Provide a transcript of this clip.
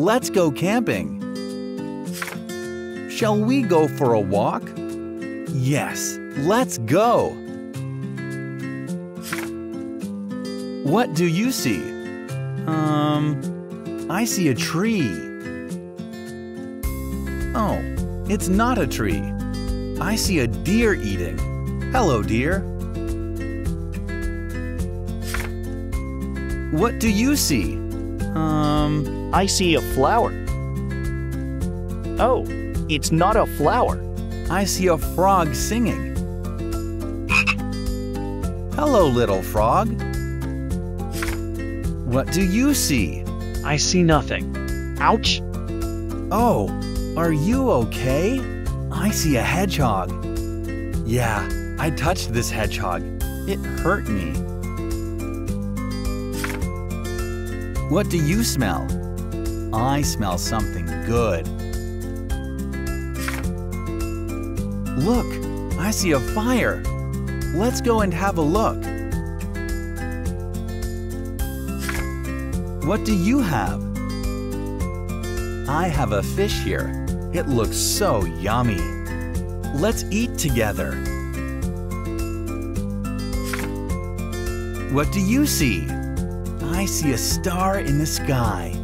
Let's go camping. Shall we go for a walk? Yes, let's go. What do you see? Um, I see a tree. Oh, it's not a tree. I see a deer eating. Hello, deer. What do you see? Um, Um, I see a flower. Oh, it's not a flower. I see a frog singing. Hello, little frog. What do you see? I see nothing. Ouch! Oh, are you okay? I see a hedgehog. Yeah, I touched this hedgehog. It hurt me. What do you smell? I smell something good. Look, I see a fire. Let's go and have a look. What do you have? I have a fish here. It looks so yummy. Let's eat together. What do you see? I see a star in the sky.